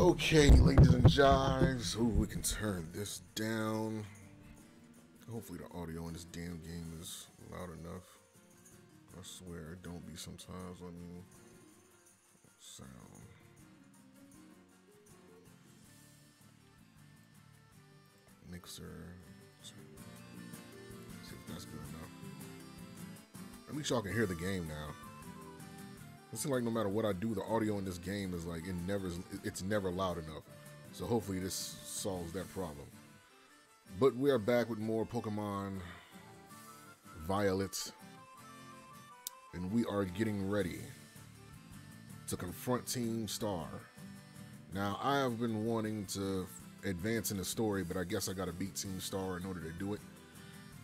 Okay, ladies and jives. Ooh, we can turn this down. Hopefully the audio in this damn game is loud enough. I swear it don't be sometimes. Let me sound. Mixer. See if that's good enough. At least y'all can hear the game now. It seems like no matter what I do, the audio in this game is like it never it's never loud enough. So hopefully this solves that problem. But we are back with more Pokemon Violet. And we are getting ready to confront Team Star. Now, I have been wanting to advance in the story, but I guess I got to beat Team Star in order to do it.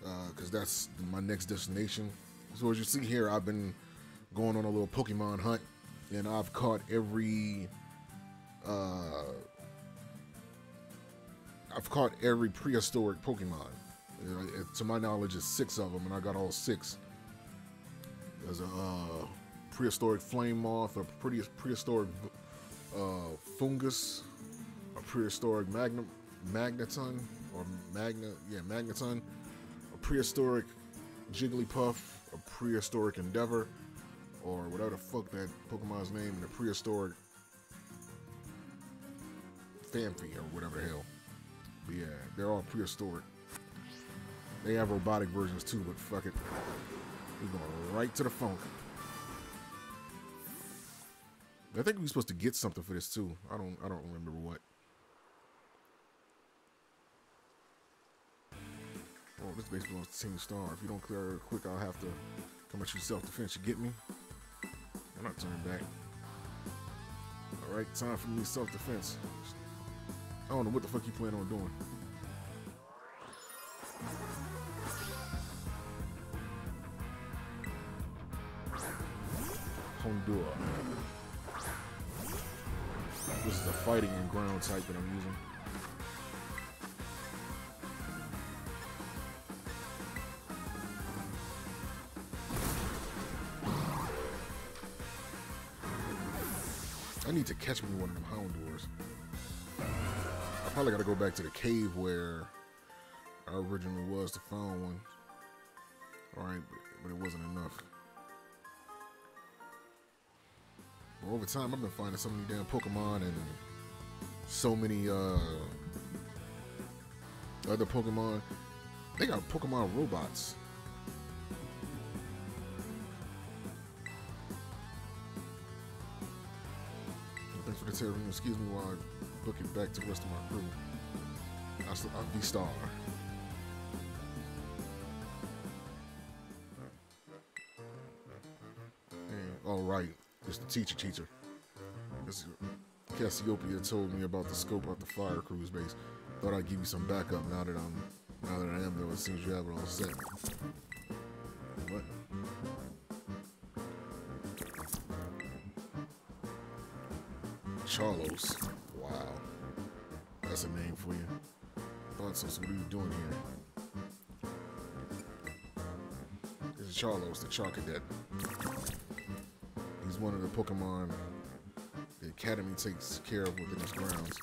Because uh, that's my next destination. So as you see here, I've been going on a little Pokemon hunt, and I've caught every. Uh, I've caught every prehistoric Pokemon. Uh, to my knowledge, it's six of them, and I got all six. There's a uh, prehistoric flame moth, a pretty prehistoric uh, fungus, a prehistoric magna, magneton, or magna, yeah, magneton, a prehistoric Jigglypuff, a prehistoric Endeavor, or whatever the fuck that Pokemon's name, in the prehistoric Phanpy, or whatever the hell. But yeah, they're all prehistoric. They have robotic versions too, but fuck it. We're going right to the funk. I think we're supposed to get something for this too. I don't I don't remember what. Oh, this base belongs to Team Star. If you don't clear quick, I'll have to come at you self-defense. You get me? I'm not turning back. Alright, time for me self-defense. I don't know what the fuck you plan on doing. Honduras. This is a fighting and ground type that I'm using. Need to catch me one of them Houndours. I probably gotta go back to the cave where I originally was to find one. Alright, but, but it wasn't enough. But over time, I've been finding so many damn Pokemon and so many uh, other Pokemon. They got Pokemon robots. The terrorism. Excuse me while I book it back to the rest of my crew. I'll, I'll be star. All right. It's the teacher teacher. Cassiopeia told me about the scope of the fire cruise base. Thought I'd give you some backup now that I'm now that I am though it seems you have it all set. Charlos. Wow. That's a name for you. Thought so, so what are you doing here? This is Charlos, the Charcadet one of the Pokemon the Academy takes care of within its grounds.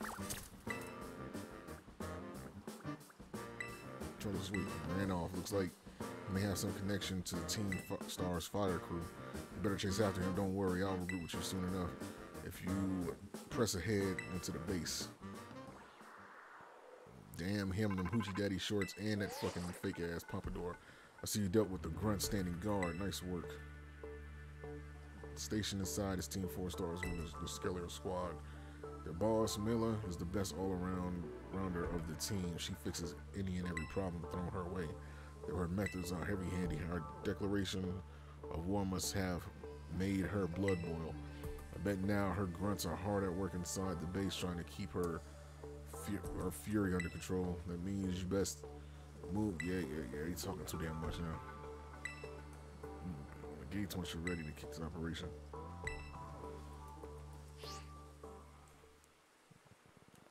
Turtle Sweet ran off. Looks like he may have some connection to the Team Star's fire crew. You better chase after him. Don't worry, I'll regroup with you soon enough. If you press ahead into the base. Damn him, them hoochie daddy shorts, and that fucking fake ass pompadour. I see you dealt with the grunt standing guard. Nice work. Stationed inside is Team 4 Stars with the, the Schedar Squad. The boss, Miller, is the best all-around rounder of the team. She fixes any and every problem thrown her way. Her methods are heavy-handed. Her declaration of war must have made her blood boil. I bet now her grunts are hard at work inside the base trying to keep her her fury under control. That means you best move. Yeah, yeah, yeah. He's talking too damn much now gates once you're ready to kick this operation.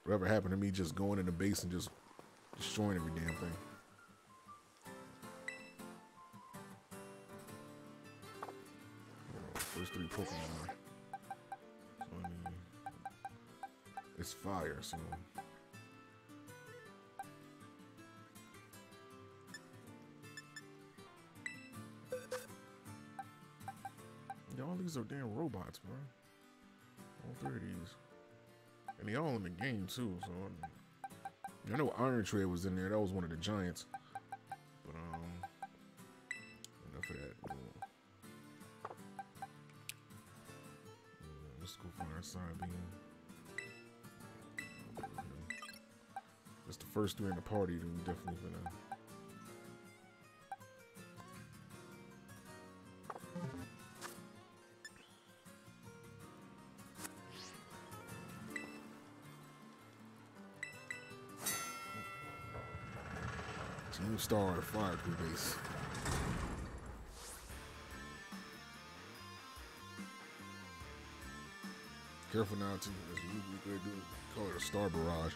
Whatever happened to me just going in the base and just destroying every damn thing. First three Pokemon. Fire, so. Y'all, these are damn robots, bro. All three of these. And they all in the game, too, so. I know Iron Tread was in there. That was one of the giants. But, um. Enough of that. Let's go find our side beam. First three in the party, then we definitely gonna. Team Star Fire Crew Base. Careful now, too. As we usually do, call it a Star Barrage.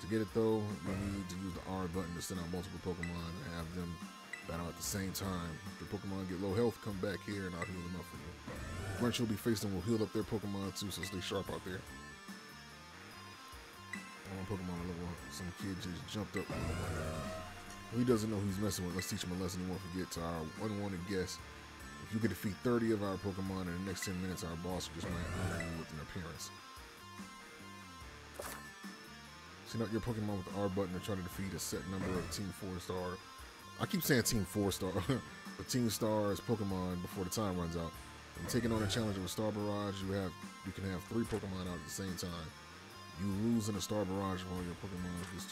To get it though, you need to use the R button to send out multiple Pokemon and have them battle at the same time. If your Pokemon get low health, come back here and I'll heal them up for you. Bunch you'll be facing will heal up their Pokemon too, so stay sharp out there. One Pokemon level some kid just jumped up. He doesn't know who he's messing with. Let's teach him a lesson he won't forget. To our unwanted guest, if you can defeat 30 of our Pokemon in the next 10 minutes, our boss will just might honor you with an appearance. Out your Pokemon with the R button to try to defeat a set number of Team 4 Star. I keep saying Team 4 Star, but Team Stars Pokemon before the time runs out. And taking on a challenge a Star Barrage, you have you can have three Pokemon out at the same time. You lose in a Star Barrage while your Pokemon is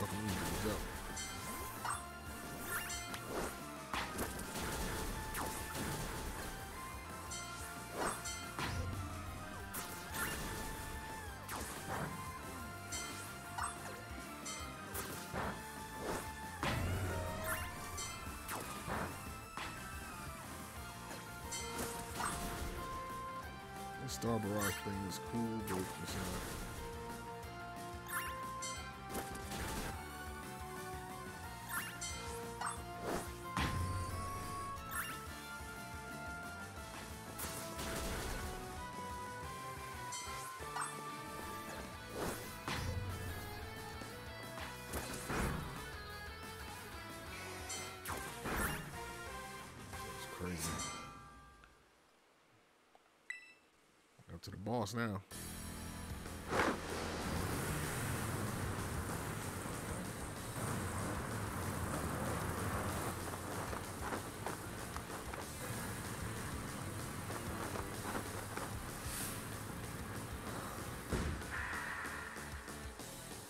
worn. Star Barrage thing is cool, but it's not. To the boss now.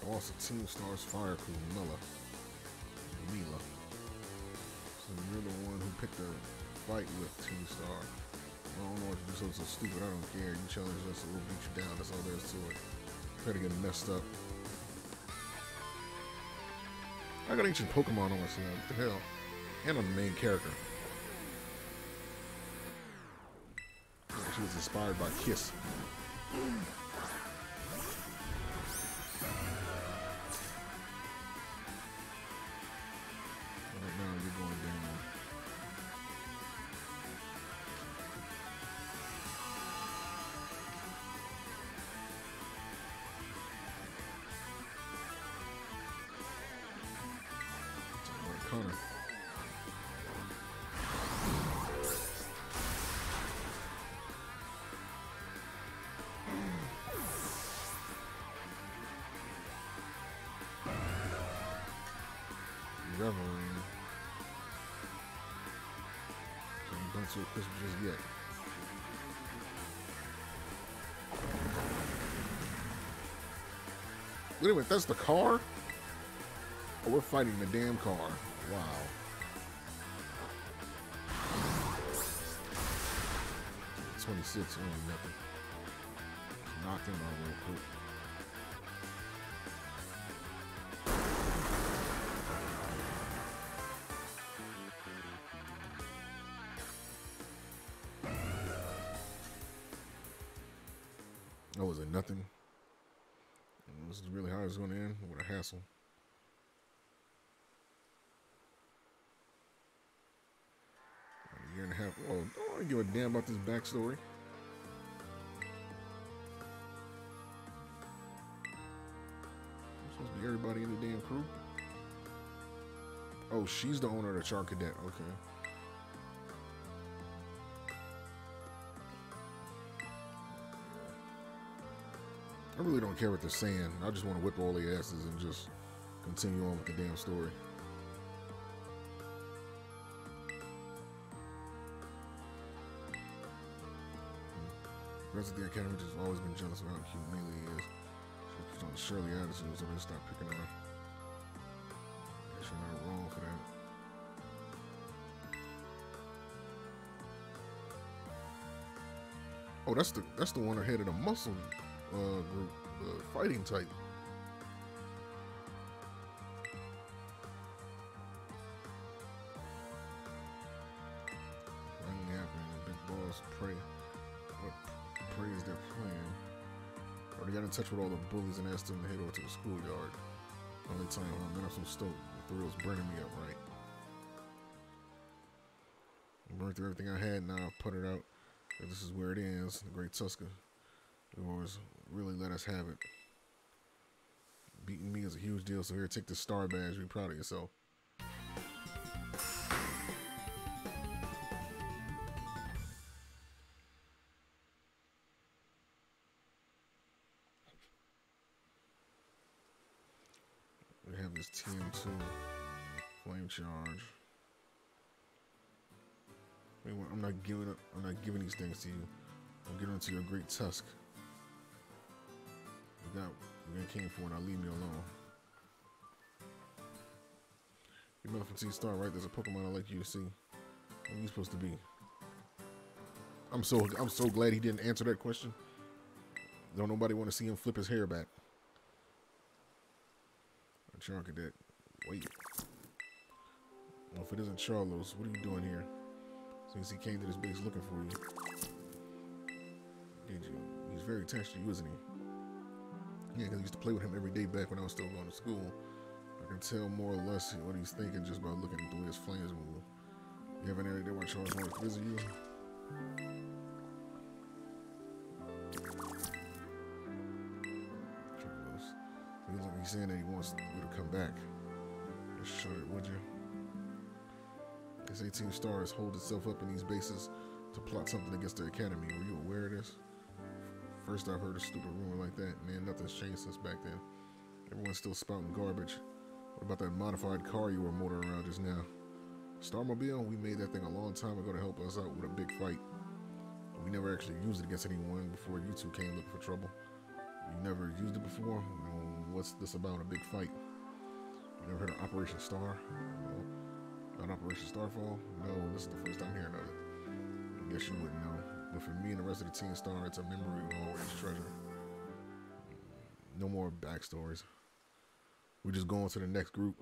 Boss of Team Stars Fire Crew, Mela. Mela. So you're the one who picked a fight with Team Star. I don't know what to do something so stupid. I don't care. You challenge us, we'll beat you down. That's all there is to it. Try to get messed up. I got ancient Pokemon on myself. What the hell? And I'm the main character. She was inspired by Kiss. Done to just yet. Wait a minute, that's the car? Oh, we're fighting the damn car. Wow. Twenty-six, ain't nothing. Knocked him out real quick. Nothing? This is really how it's going to end with a hassle. A year and a half. Oh, don't give a damn about this backstory. supposed to be everybody in the damn crew. Oh, she's the owner of the Charcadet. Okay. I really don't care what they're saying. I just want to whip all their asses and just continue on with the damn story. The rest of the academy just always been jealous of how cute Mela is. She puts on a Shirley attitude, so they stop picking on her. She's not wrong for that. Oh, that's the that's the one ahead of the muscle uh, group, uh, fighting type. The their plan? Already got in touch with all the bullies and asked them to head over to the schoolyard. Only time I'm man, I'm so stoked. The thrill's burning me up right. I burned through everything I had. Now I've put it out. This is where it ends. The Great Tuska. It was really let us have it. Beating me is a huge deal, so here, take the star badge. Be proud of yourself. We have this TM2 flame charge. I'm not giving up. I'm not giving these things to you. I'm giving them to your great tusk. You got you came for, now leave me alone. You're not from Team Star, right? There's a Pokemon I'd like you to see. What are you supposed to be? I'm so I'm so glad he didn't answer that question. Don't nobody want to see him flip his hair back. Charcadet. Wait. Well, if it isn't Charlos, what are you doing here? Since he came to this base looking for you. Did you? He's very attached to you, isn't he? Yeah, because I used to play with him every day back when I was still going to school. I can tell more or less what he's thinking just by looking at the way his flames move. You have any idea why Charles wanted to visit you? He like he's saying that he wants you to come back. Just shut it, would you? This 18 stars hold itself up in these bases to plot something against the academy. Were you aware of this? First I heard a stupid rumor like that. Man, nothing's changed since back then. Everyone's still spouting garbage. What about that modified car you were motoring around just now? Starmobile? We made that thing a long time ago to help us out with a big fight. We never actually used it against anyone before you two came looking for trouble. You never used it before? What's this about, a big fight? You never heard of Operation Star? No. Not Operation Starfall? No, this is the first time hearing of it. I guess you wouldn't know. But for me and the rest of the team star, it's a memory we always treasure. No more backstories. We just go on to the next group.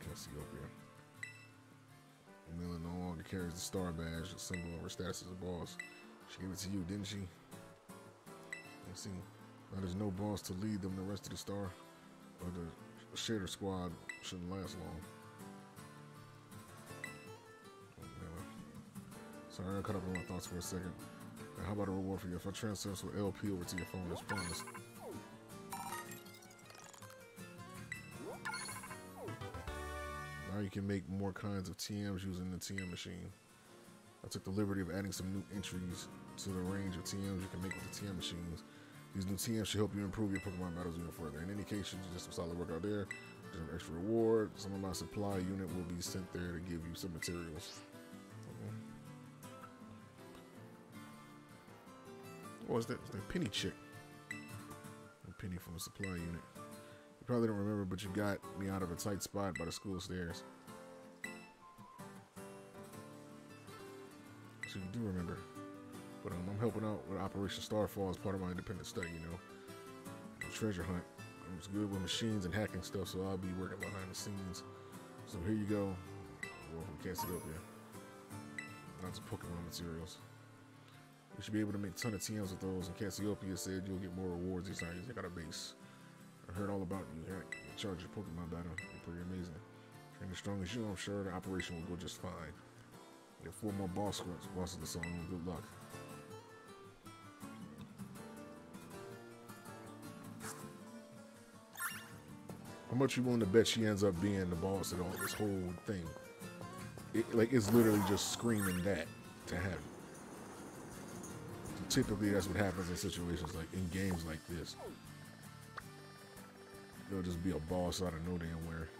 Cassiopeia. Mela no longer carries the star badge, a symbol of her status as a boss. She gave it to you, didn't she? Let's see. Now there's no boss to lead them the rest of the star, or the Schedar Squad shouldn't last long. Sorry, I cut up on my thoughts for a second. Now, how about a reward for you if I transfer this with LP over to your phone as promised? Now you can make more kinds of TMs using the TM machine. I took the liberty of adding some new entries to the range of TMs you can make with the TM machines. These new TMs should help you improve your Pokemon battles even further. In any case, you just some solid work out there. An extra reward. Some of my supply unit will be sent there to give you some materials. Okay. What was that? It's penny chick. A penny from a supply unit. You probably don't remember, but you got me out of a tight spot by the school stairs. So you do remember. But um, I'm helping out with Operation Starfall as part of my independent study, you know. Treasure hunt. I'm just good with machines and hacking stuff, so I'll be working behind the scenes. So here you go. Well, from Cassiopeia. Lots of Pokemon materials. You should be able to make a ton of TMs with those, and Cassiopeia said you'll get more rewards each time you out a base. I heard all about you. Hack in charge of Pokemon battle. You're pretty amazing. Train as strong as you, I'm sure the operation will go just fine. You have four more boss squads. Bosses the song. Good luck. How much you willing to bet she ends up being the boss of all this whole thing? It, like it's literally just screaming that to happen. So typically, that's what happens in situations like in games like this. There'll just be a boss out of no damn where.